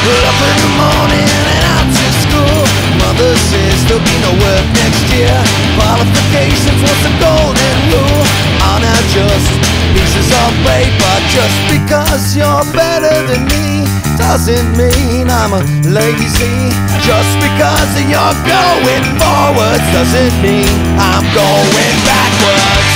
Up in the morning and out to school. Mother says there'll be no work next year. Qualifications the golden rule. Now just pieces of paper. Just because you're better than me doesn't mean I'm a lazy. Just because you're going forwards doesn't mean I'm going backwards.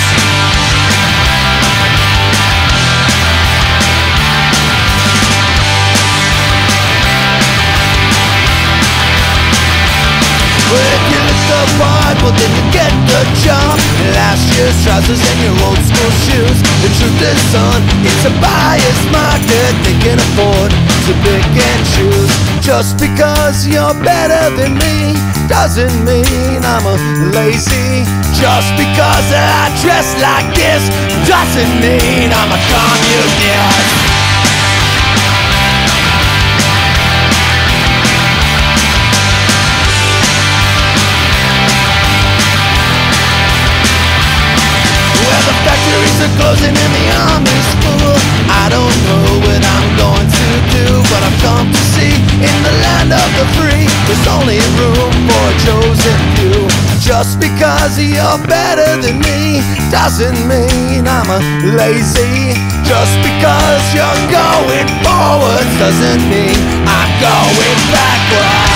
Well then you get the job. Last year's trousers and your old school shoes. The truth is, son, it's a buyer's market. They can afford to pick and choose. Just because you're better than me Doesn't mean I'm a lazy. Just because I dress like this Doesn't mean I'm a communist closing and the army's full. I don't know what I'm going to do, but I've come to see in the land of the free, there's only room for a chosen few. Just because you're better than me doesn't mean I'm a lazy. Just because you're going forwards doesn't mean I'm going backwards.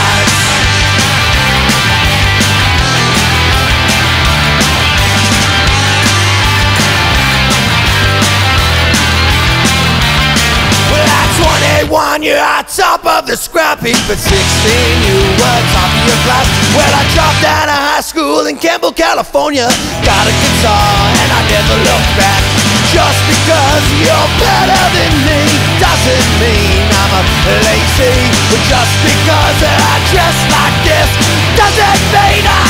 At 21, you're on top of the scrap heap. At 16, you were top of your class. Well, I dropped out of high school in Campbell, California. Got a guitar and I never looked back. Just because you're better than me doesn't mean I'm a lazy. Just because I dress like this doesn't mean communist.